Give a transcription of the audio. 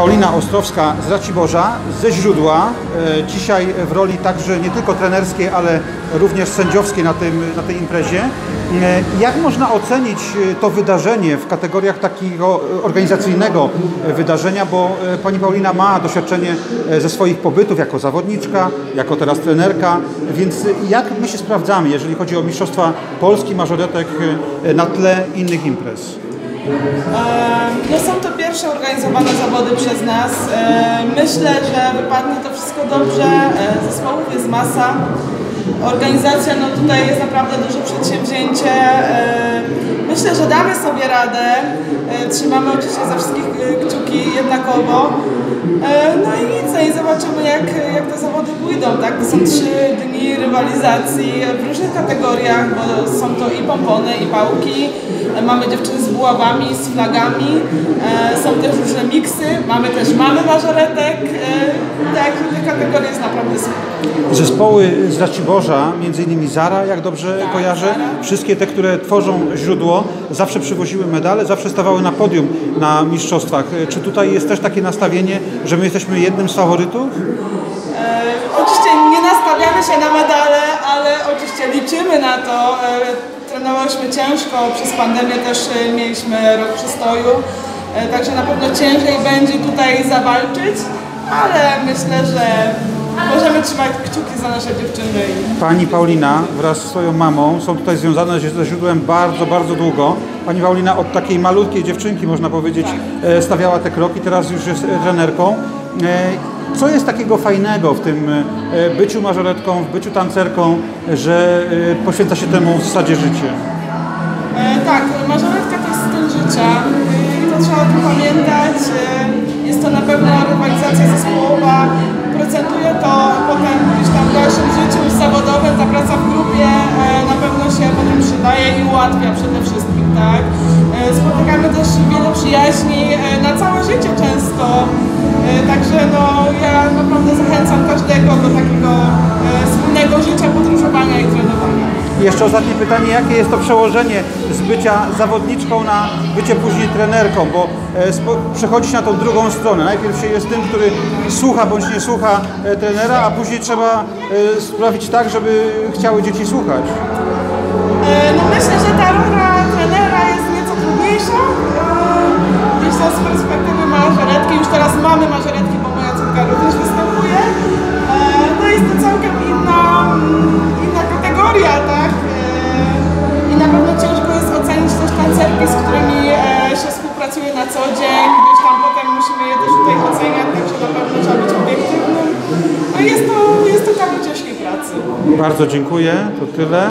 Paulina Ostrowska z Raciborza, ze źródła. E, Dzisiaj w roli także nie tylko trenerskiej, ale również sędziowskiej na, tym, na tej imprezie. E, Jak można ocenić e, to wydarzenie w kategoriach takiego organizacyjnego wydarzenia, bo Pani Paulina ma doświadczenie ze swoich pobytów jako zawodniczka, jako teraz trenerka, więc jak my się sprawdzamy, jeżeli chodzi o Mistrzostwa Polski mażoretek na tle innych imprez? No są organizowane zawody przez nas. E, Myślę, że wypadnie to wszystko dobrze. E, Zespołów jest masa. Organizacja no tutaj jest naprawdę duże przedsięwzięcie. E, Myślę, że damy sobie radę. Trzymamy oczywiście za wszystkich kciuki jednakowo. E, No i nic, no i zobaczymy jak, jak te zawody pójdą. Tak? To są trzy dni rywalizacji w różnych kategoriach, bo są to i pompony, i pałki. E, Mamy dziewczyny z buławami, z flagami. E, Są też różne miksy. Mamy też mamy mażoretek. Tak, tych kategorii jest naprawdę super. Zespoły z Raciborza, między innymi Zara, jak dobrze kojarzę, Zara. wszystkie te, które tworzą źródło, zawsze przywoziły medale, zawsze stawały na podium na mistrzostwach. Czy tutaj jest też takie nastawienie, że my jesteśmy jednym z faworytów? E, Oczywiście nie nastawiamy się na medale, ale oczywiście liczymy na to. E, Trenowałyśmy ciężko, przez pandemię też e, mieliśmy rok przystoju, e, także na pewno ciężej będzie tutaj zawalczyć, ale myślę, że możemy trzymać kciuki za nasze dziewczyny. Pani Paulina wraz z swoją mamą są tutaj związane ze źródłem bardzo, bardzo długo. Pani Paulina od takiej malutkiej dziewczynki, można powiedzieć, e, stawiała te kroki, teraz już jest trenerką. E, Co jest takiego fajnego w tym e, byciu mażoretką, w byciu tancerką, że poświęca się temu w zasadzie życie? E, tak, mażoretka to jest styl życia i to trzeba o tym pamiętać. Jest to na pewno rywalizacja zespołowa, przydaje i ułatwia przede wszystkim, tak. E, Spotykamy też wiele przyjaźni e, na całe życie często, E, także no ja naprawdę zachęcam każdego do takiego wspólnego życia, podróżowania i trenowania. Jeszcze ostatnie pytanie, jakie jest to przełożenie z bycia zawodniczką na bycie później trenerką, bo przechodzić na tą drugą stronę. Najpierw się jest tym, który słucha bądź nie słucha trenera, a później trzeba sprawić tak, żeby chciały dzieci słuchać. Z perspektywy mażoretki. Już teraz mamy mażoretki, bo moja córka również występuje. E, No jest to całkiem inna, mm, inna kategoria, tak? E, I na pewno ciężko jest ocenić też tancerki, z którymi e, się współpracuje na co dzień. Gdzieś tam potem musimy je też tutaj oceniać, także na pewno trzeba być obiektywnym. No jest to, jest to kawał ciężkiej pracy. Bardzo dziękuję, to tyle.